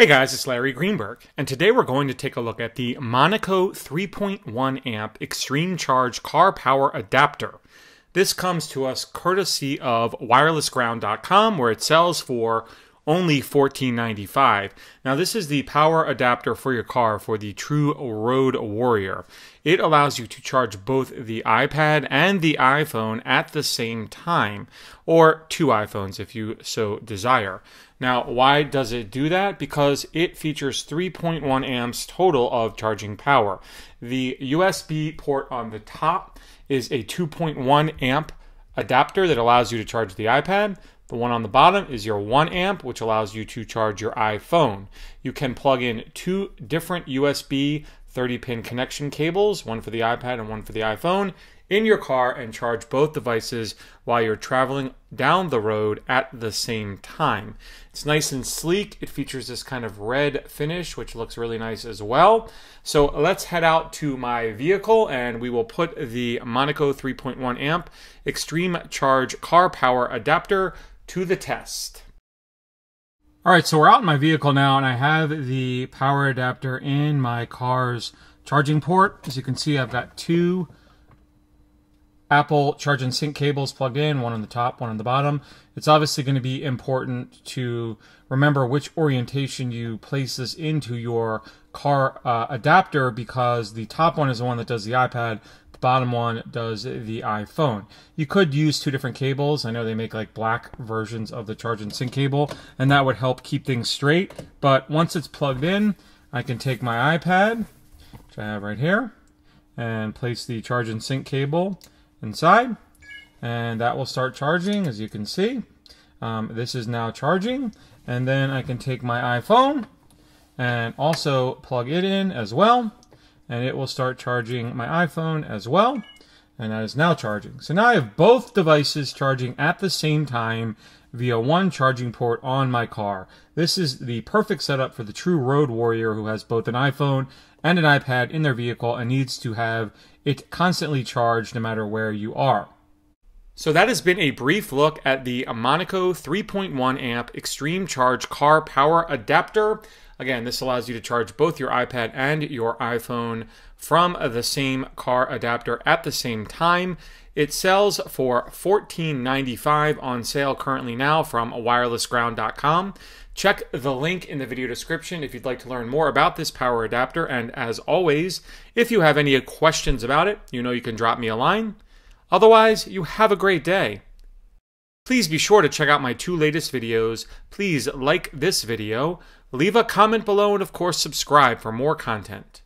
Hey guys, it's Larry Greenberg, and today we're going to take a look at the Monaco 3.1 amp Extreme Charge car power adapter. This comes to us courtesy of wirelessground.com where it sells for only $14.95. Now, this is the power adapter for your car for the True Road Warrior. It allows you to charge both the iPad and the iPhone at the same time, or two iPhones if you so desire. Now, why does it do that? Because it features 3.1 amps total of charging power. The USB port on the top is a 2.1 amp adapter that allows you to charge the iPad. The one on the bottom is your 1 amp, which allows you to charge your iPhone. You can plug in two different USB 30 pin connection cables, one for the iPad and one for the iPhone, in your car and charge both devices while you're traveling down the road at the same time. It's nice and sleek. It features this kind of red finish, which looks really nice as well. So let's head out to my vehicle and we will put the Monaco 3.1 amp Extreme Charge car power adapter to the test. All right, so we're out in my vehicle now, and I have the power adapter in my car's charging port. As you can see, I've got two Apple charge and sync cables plugged in, one on the top, one on the bottom. It's obviously going to be important to remember which orientation you place this into your car uh, adapter because the top one is the one that does the iPad, the bottom one does the iPhone. You could use two different cables. I know they make like black versions of the charge and sync cable, and that would help keep things straight. But once it's plugged in, I can take my iPad, which I have right here, and place the charge and sync cable inside, and that will start charging, as you can see. Um, this is now charging, and then I can take my iPhone and also plug it in as well and it will start charging my iPhone as well. And that is now charging. So now I have both devices charging at the same time via one charging port on my car. This is the perfect setup for the true road warrior who has both an iPhone and an iPad in their vehicle and needs to have it constantly charged no matter where you are. So that has been a brief look at the Monaco 3.1 amp Extreme Charge car power adapter. Again, this allows you to charge both your iPad and your iPhone from the same car adapter at the same time. It sells for $14.95 on sale currently now from wirelessground.com. Check the link in the video description if you'd like to learn more about this power adapter. And as always, if you have any questions about it, you know you can drop me a line. Otherwise, you have a great day. Please be sure to check out my two latest videos. Please like this video, leave a comment below, and of course, subscribe for more content.